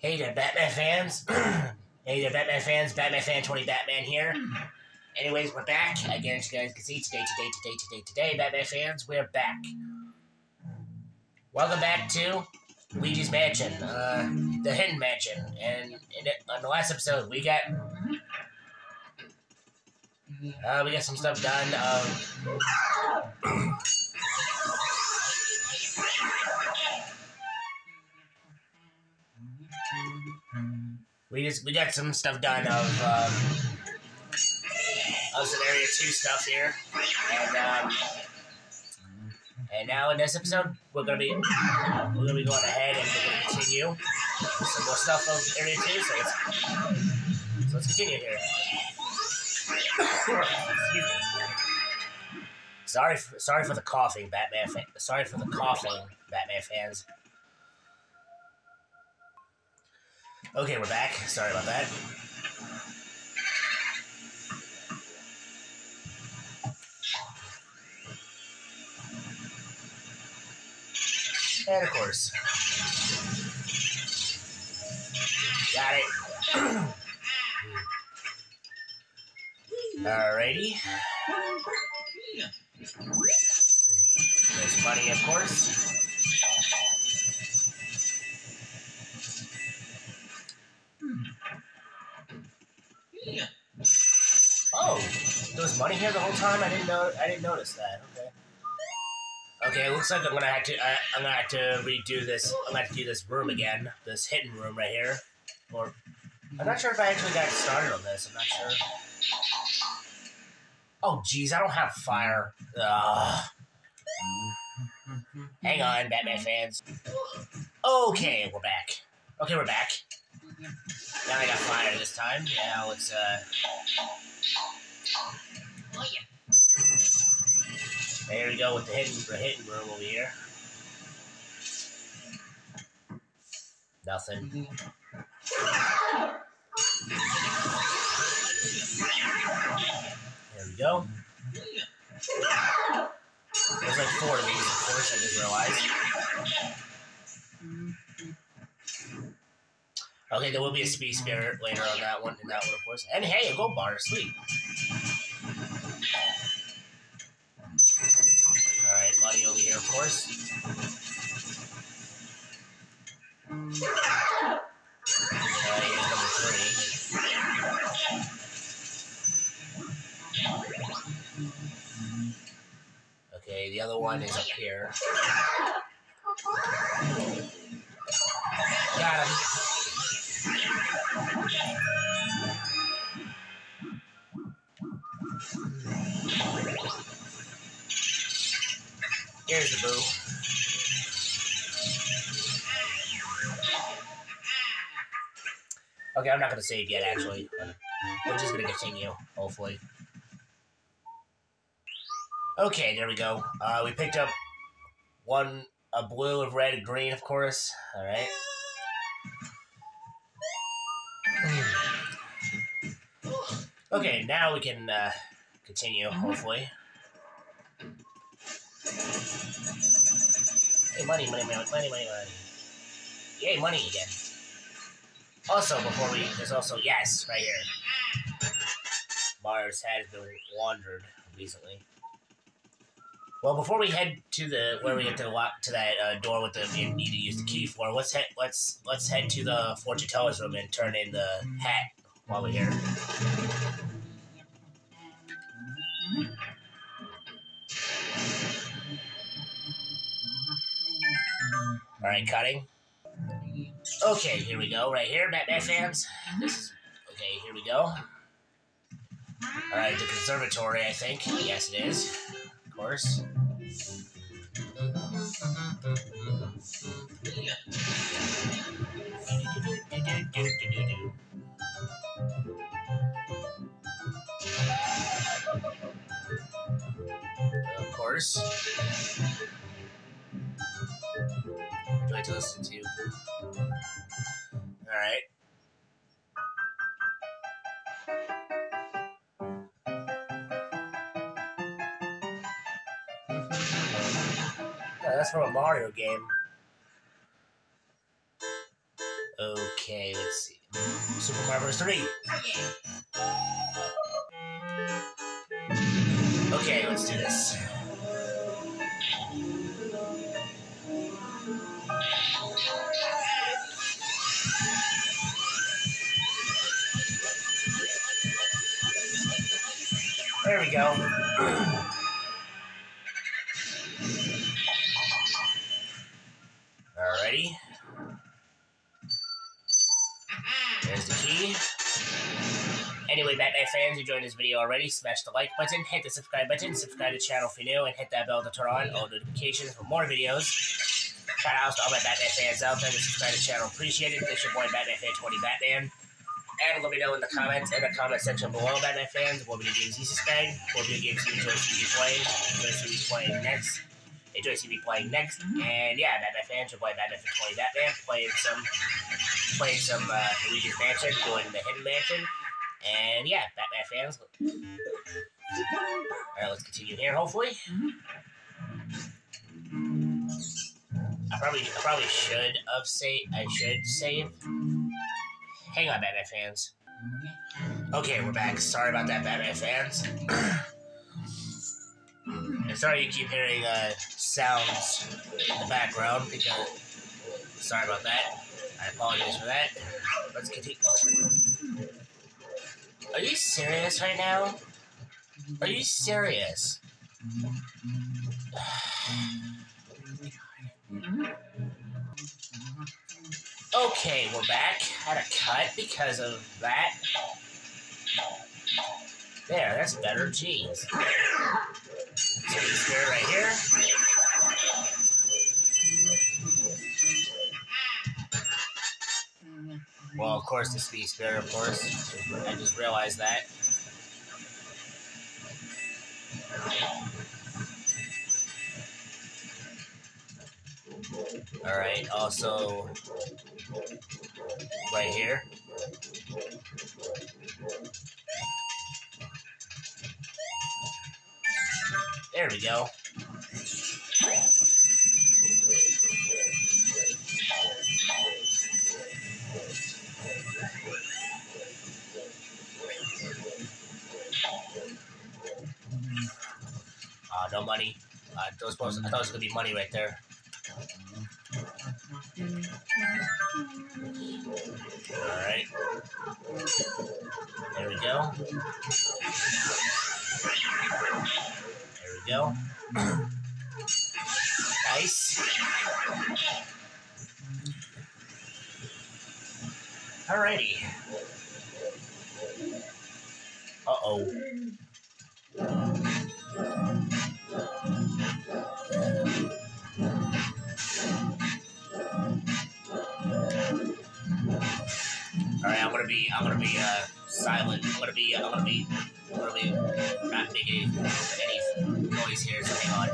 Hey there, Batman fans. hey there, Batman fans. Batman fan 20 Batman here. Anyways, we're back. Again, as you guys can see, today, today, today, today, today, Batman fans, we're back. Welcome back to Luigi's Mansion, uh, the Hidden Mansion. And in the, on the last episode, we got uh, we got some stuff done. Um, we just we got some stuff done of um, of some Area Two stuff here, and um, and now in this episode we're gonna be we're gonna be going ahead and we're gonna continue some more stuff of Area Two. So let's so let's continue here. Excuse me. Sorry, sorry for the coughing, Batman. Sorry for the coughing, Batman fans. Okay, we're back. Sorry about that. And of course. Got it. Alrighty. There's money, of course. Money here the whole time. I didn't know. I didn't notice that. Okay. Okay, it looks like I'm gonna have to. I, I'm gonna have to redo this. I'm gonna have to do this room again. This hidden room right here. Or I'm not sure if I actually got started on this. I'm not sure. Oh, jeez, I don't have fire. Ugh. Hang on, Batman fans. Okay, we're back. Okay, we're back. Now I got fire this time. Now it's uh. There we go with the hidden the hidden room over here. Nothing. There we go. There's like four of these, of course, I just realized. Okay, there will be a speed spirit later on that one, in that one, of course. And hey, a gold bar, sweet. The other one is up here. Got him. Here's the boo. Okay, I'm not gonna save yet, actually. We're just gonna continue, hopefully. Okay, there we go. Uh, we picked up one, a blue, a red, and green, of course. Alright. Okay, now we can uh, continue, hopefully. Hey, money, money, money, money, money, money. Yay, money again. Also, before we, there's also, yes, right here. Mars has been wandered recently. Well, before we head to the where we get to the lock to that uh, door with the we need to use the key for, let's head let's let's head to the fortune teller's room and turn in the hat while we're here. All right, cutting. Okay, here we go. Right here, Batman fans. This is okay. Here we go. All right, the conservatory. I think. Yes, it is. Of course. Of course. You like to listen to? All Yeah, that's from a Mario game. Okay. Let's see. Super Mario Bros. 3. Okay, let's do this. There we go. Who joined this video already, smash the like button, hit the subscribe button, subscribe to the channel if you're new, and hit that bell to turn on all notifications for more videos. Shout out to all my Batman fans out there that subscribe to the channel. Appreciate it. This your boy Batman Fan 20 Batman. And let me know in the comments, in the comment section below, Batman fans, what video games you subscribe, what video games you enjoy to be playing, enjoy to be playing next, enjoy to be playing next. And yeah, Batman fans, your boy Batman Fan 20 Batman, playing some, playing some uh, Luigi's Mansion, doing the Hidden Mansion. And yeah, Batman fans. Alright, let's continue here, hopefully. I probably I probably should have I should save. Hang on, Batman fans. Okay, we're back. Sorry about that, Batman fans. and sorry you keep hearing uh, sounds in the background because sorry about that. I apologize for that. Let's continue. Are you serious right now? Are you serious? Okay, we're back. Had a cut because of that. There, that's better. Jeez. So right here. Well, of course, the speed spirit, of course. I just realized that. Alright, also right here. There we go. Those supposed, I thought it was gonna be money right there. Alright. There we go. Gonna be I'm gonna be uh silent. I'm gonna be I'm gonna be I'm gonna be not making any noise here, so hang on.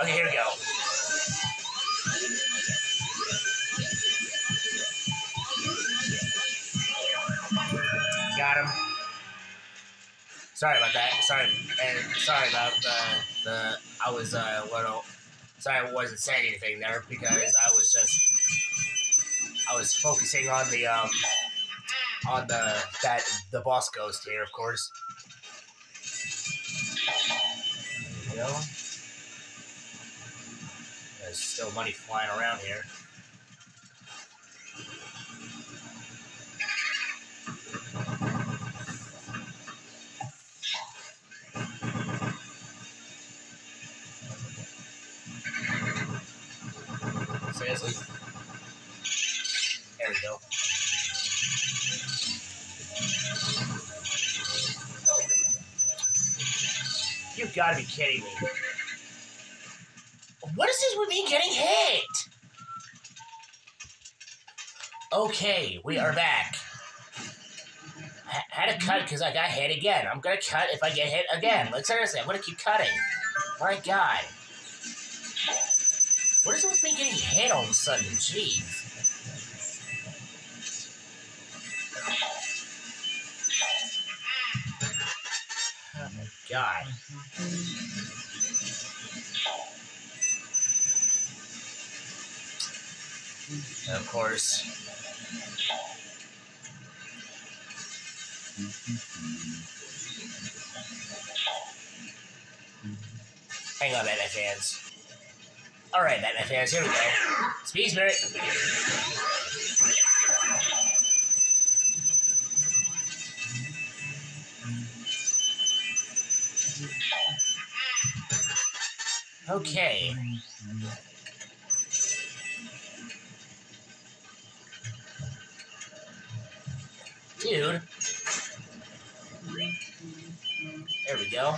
Okay, here we go. Sorry about that. Sorry, and sorry about the the. I was uh, little. Sorry, I wasn't saying anything there because I was just. I was focusing on the um, on the that the boss ghost here, of course. You know, there's still money flying around here. You've got to be kidding me. What is this with me getting hit? Okay, we are back. Had to cut because I got hit again. I'm gonna cut if I get hit again. Like seriously, I'm gonna keep cutting. My God. What is it with me getting hit all of a sudden? Jeez. God. And of course. Hang on, Batman fans. Alright, Batman fans, here we go. Speed Spirit. Okay. Dude. There we go.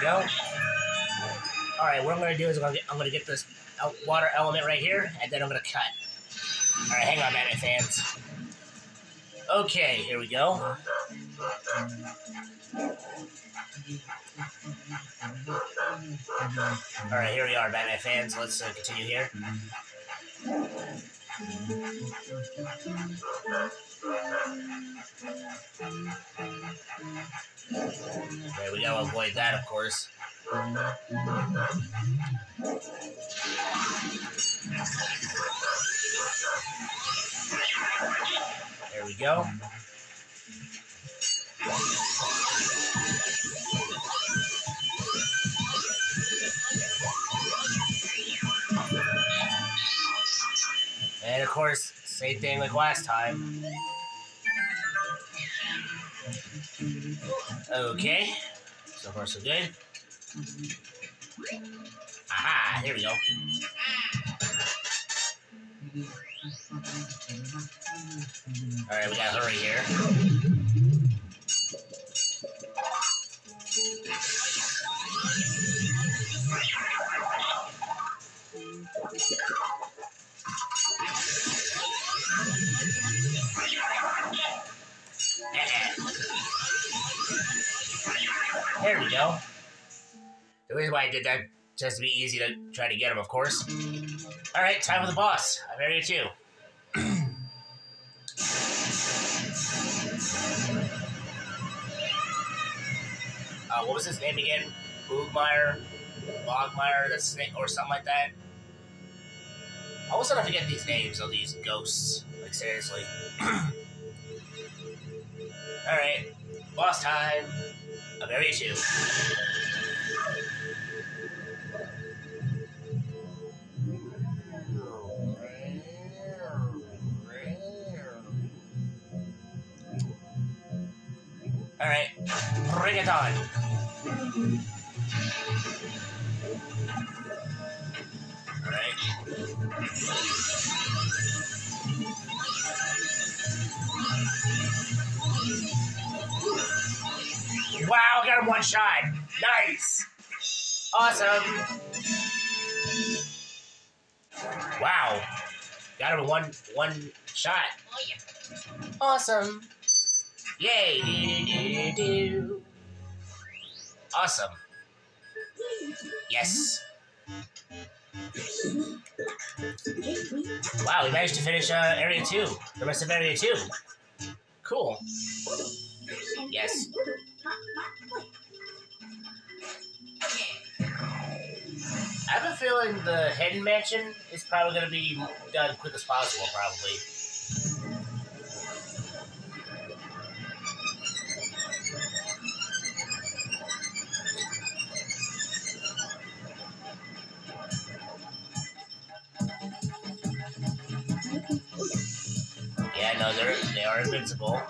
Go. All right, what I'm gonna do is I'm gonna get, I'm gonna get this water element right here, and then I'm gonna cut. All right, hang on, Batman fans. Okay, here we go. All right, here we are, Batman fans. Let's uh, continue here. Go. Avoid that, of course. There we go. And of course, same thing like last time. Okay. So far, so good. Aha, here we go. Alright, we gotta hurry here. There we go. The reason why I did that just to be easy to try to get him, of course. All right, time for the boss. I'm area two. uh, what was his name again? Boogmeyer, Bogmeyer, that's or something like that. I always I forget these names of these ghosts. Like seriously. All right, boss time. Of area two. All right, bring it on. All got him one shot. Nice. Awesome. Wow. Got him one one shot. Awesome. Yay. Do, do, do. Awesome. Yes. Wow, we managed to finish uh, area two. The rest of area two. Cool. Yes. I have a feeling the Hidden Mansion is probably going to be done quick as possible, probably. Yeah, no, they're they are invincible.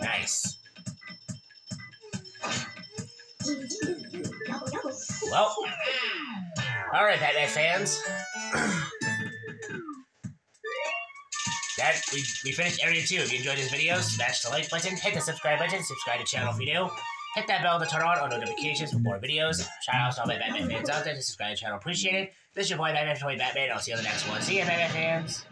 Nice. Well, all right, Batman fans. that we, we finished area two. If you enjoyed this video, smash the like button, hit the subscribe button, subscribe to channel if you new. Hit that bell to turn on all notifications for more videos. Shout out to all my Batman fans out there to subscribe to the channel. Appreciate it. This is your boy Batman, Toy Batman. I'll see you on the next one. See ya, Batman fans.